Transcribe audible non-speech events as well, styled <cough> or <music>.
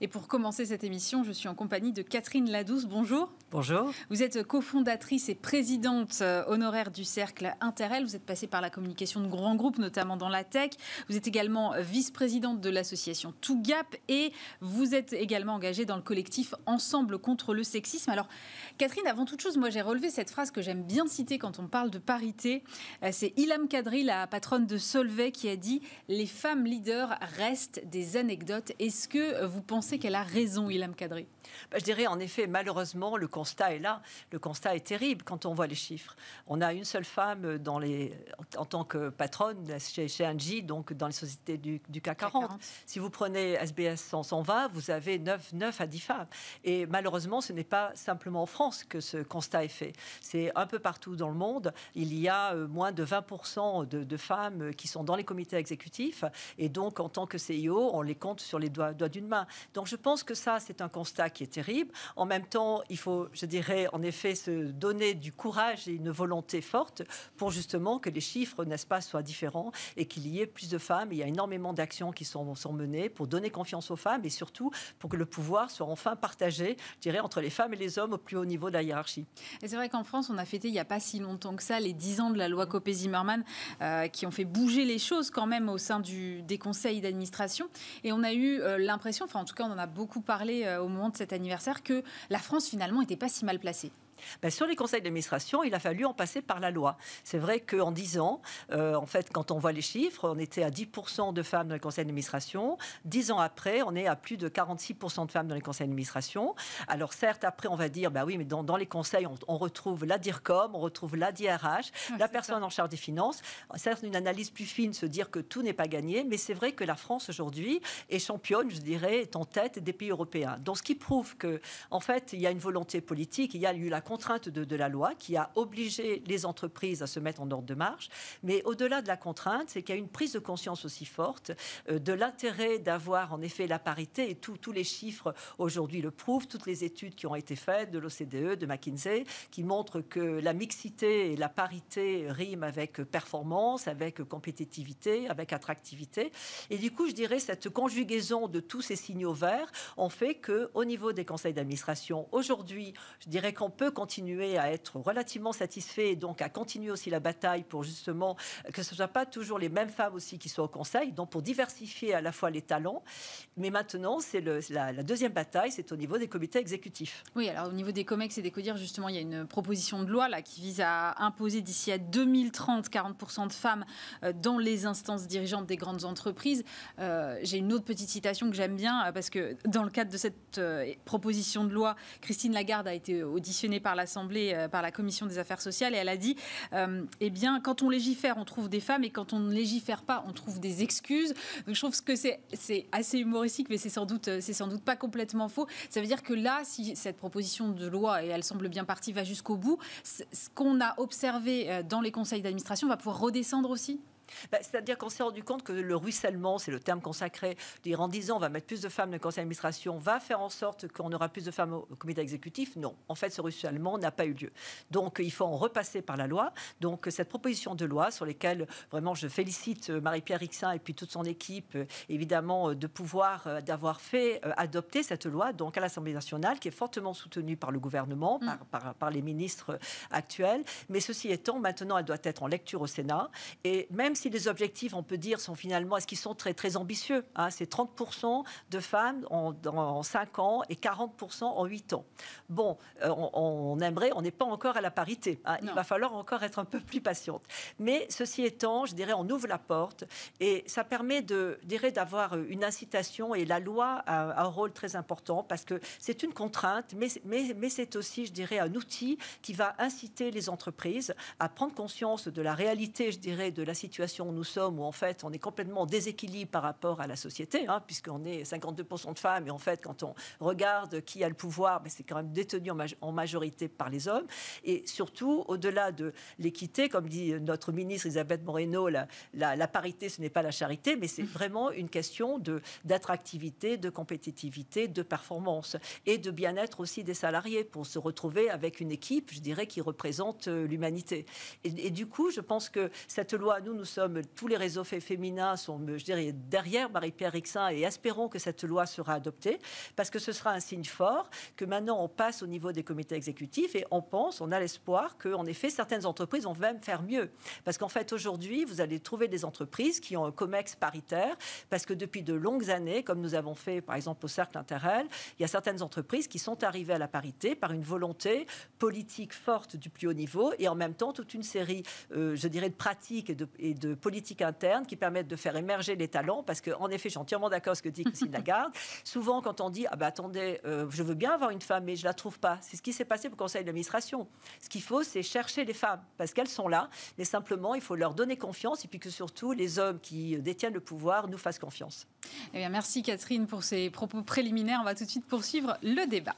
Et pour commencer cette émission, je suis en compagnie de Catherine Ladouce. Bonjour. Bonjour. Vous êtes cofondatrice et présidente euh, honoraire du Cercle Interel. Vous êtes passée par la communication de grands groupes, notamment dans la tech. Vous êtes également vice-présidente de l'association Gap et vous êtes également engagée dans le collectif Ensemble contre le sexisme. Alors, Catherine, avant toute chose, moi j'ai relevé cette phrase que j'aime bien citer quand on parle de parité. Euh, c'est Ilham Kadri, la patronne de Solvay, qui a dit Les femmes leaders restent des anecdotes. Est-ce que vous pensez qu'elle a raison, Ilham Kadri? Bah, Je dirais en effet, malheureusement, le constat est là. Le constat est terrible quand on voit les chiffres. On a une seule femme dans les, en tant que patronne chez, chez Angie, donc dans les sociétés du, CAC 40. Si vous prenez SBS 120, vous avez 9, 9 à 10 femmes. Et malheureusement, ce n'est pas simplement en France que ce constat est fait. C'est un peu partout dans le monde. Il y a euh, moins de 20% de, femmes qui sont dans les comités exécutifs. Et donc, en tant que CIO, on les compte sur les doigts, doigts d'une main. Donc, je pense que ça, c'est un constat qui est terrible. En même temps, il faut, je dirais, en effet, se donner du courage et une volonté forte pour justement que les chiffres, n'est-ce pas, soient différents et qu'il y ait plus de femmes. Il y a énormément d'actions qui sont, sont menées pour donner confiance aux femmes et surtout pour que le pouvoir soit enfin partagé, je dirais, entre les femmes et les hommes au plus haut niveau de la hiérarchie. Et c'est vrai qu'en France, on a fêté il n'y a pas si longtemps que ça les 10 ans de la loi Copé-Zimmermann euh, qui ont fait bouger les choses quand même au sein du, des conseils d'administration. Et on a eu euh, l'impression, enfin en tout cas on en a beaucoup parlé euh, au moment de cet anniversaire, que la France finalement n'était pas si mal placée. Ben, sur les conseils d'administration, il a fallu en passer par la loi. C'est vrai qu'en 10 ans, euh, en fait, quand on voit les chiffres, on était à 10% de femmes dans les conseils d'administration. 10 ans après, on est à plus de 46% de femmes dans les conseils d'administration. Alors certes, après, on va dire, bah oui, mais dans, les conseils, on, retrouve la DIRCOM, on retrouve la DRH, la personne en charge des finances. Certes, une analyse plus fine, se dire que tout n'est pas gagné, mais c'est vrai que la France aujourd'hui est championne, je dirais, est en tête des pays européens. Donc ce qui prouve que, en fait, il y a une volonté politique, il y a eu la contrainte de, la loi qui a obligé les entreprises à se mettre en ordre de marche. Mais au-delà de la contrainte, c'est qu'il y a une prise de conscience aussi forte euh, de l'intérêt d'avoir en effet la parité. Et tous les chiffres aujourd'hui le prouvent, toutes les études qui ont été faites de l'OCDE, de McKinsey, qui montrent que la mixité et la parité riment avec performance, avec compétitivité, avec attractivité. Et du coup, je dirais cette conjugaison de tous ces signaux verts ont fait que au niveau des conseils d'administration, aujourd'hui, je dirais qu'on peut continuer à être relativement satisfait et donc à continuer aussi la bataille pour justement que ce ne soit pas toujours les mêmes femmes aussi qui soient au conseil, donc pour diversifier à la fois les talents. Mais maintenant, c'est la, deuxième bataille, c'est au niveau des comités exécutifs. Oui, alors au niveau des COMEX et des CODIR, justement, il y a une proposition de loi là, qui vise à imposer d'ici à 2030 40% de femmes euh, dans les instances dirigeantes des grandes entreprises. Euh, j'ai une autre petite citation que j'aime bien euh, parce que dans le cadre de cette proposition de loi, Christine Lagarde a été auditionnée par par l'Assemblée, euh, par la Commission des affaires sociales, et elle a dit euh, eh bien, quand on légifère, on trouve des femmes, et quand on ne légifère pas, on trouve des excuses. Donc je trouve que c'est assez humoristique, mais c'est sans, doute, c'est sans doute pas complètement faux. Ça veut dire que là, si cette proposition de loi, et elle semble bien partie, va jusqu'au bout, ce qu'on a observé euh, dans les conseils d'administration va pouvoir redescendre aussi? Bah, c'est-à-dire qu'on s'est rendu compte que le ruissellement, c'est le terme consacré, dire en disant on va mettre plus de femmes dans le conseil d'administration, va faire en sorte qu'on aura plus de femmes au, comité exécutif. Non, en fait, ce ruissellement n'a pas eu lieu. Donc, il faut en repasser par la loi. Donc, cette proposition de loi sur lesquelles vraiment je félicite euh, Marie-Pierre Rixin et puis toute son équipe, euh, évidemment, euh, de pouvoir, d'avoir fait adopter cette loi, donc à l'Assemblée nationale, qui est fortement soutenue par le gouvernement, mm. par, par les ministres actuels. Mais ceci étant, maintenant, elle doit être en lecture au Sénat. Et même si les objectifs, on peut dire, sont finalement, est-ce qu'ils sont très, très ambitieux hein C'est 30% de femmes en, en, 5 ans et 40% en 8 ans. Bon, euh, on, aimerait, on n'est pas encore à la parité. Hein. il va falloir encore être un peu plus patiente. Mais ceci étant, je dirais, on ouvre la porte et ça permet de, dirais, d'avoir une incitation et la loi a, un rôle très important parce que c'est une contrainte, mais, mais, mais c'est aussi, je dirais, un outil qui va inciter les entreprises à prendre conscience de la réalité, je dirais, de la situation où nous sommes, où en fait on est complètement en déséquilibre par rapport à la société, hein, puisqu'on est 52% de femmes, et en fait quand on regarde qui a le pouvoir, ben, c'est quand même détenu en, majorité par les hommes. Et surtout, au-delà de l'équité, comme dit notre ministre Elisabeth Moreno, la, parité, ce n'est pas la charité, mais c'est vraiment une question d'attractivité, de compétitivité, de performance, et de bien-être aussi des salariés, pour se retrouver avec une équipe, je dirais, qui représente euh, l'humanité. Et, et, du coup, je pense que cette loi, nous, nous sommes tous les réseaux féminins sont, je dirais, derrière Marie-Pierre Rixin et espérons que cette loi sera adoptée parce que ce sera un signe fort que maintenant on passe au niveau des comités exécutifs et on pense, on a l'espoir qu'en effet certaines entreprises vont même faire mieux. Parce qu'en fait aujourd'hui, vous allez trouver des entreprises qui ont un COMEX paritaire parce que depuis de longues années, comme nous avons fait par exemple au Cercle Interrel, il y a certaines entreprises qui sont arrivées à la parité par une volonté politique forte du plus haut niveau et en même temps toute une série, euh, je dirais, de pratiques et de politiques internes qui permettent de faire émerger les talents parce qu'en effet, je suis entièrement d'accord avec ce que dit Christine <laughs> Lagarde. Souvent, quand on dit ah ben attendez, euh, je veux bien avoir une femme, mais je la trouve pas. C'est ce qui s'est passé pour le conseil d'administration. Ce qu'il faut, c'est chercher les femmes parce qu'elles sont là, mais simplement il faut leur donner confiance et puis que surtout les hommes qui détiennent le pouvoir nous fassent confiance. Eh bien, merci Catherine pour ces propos préliminaires. On va tout de suite poursuivre le débat.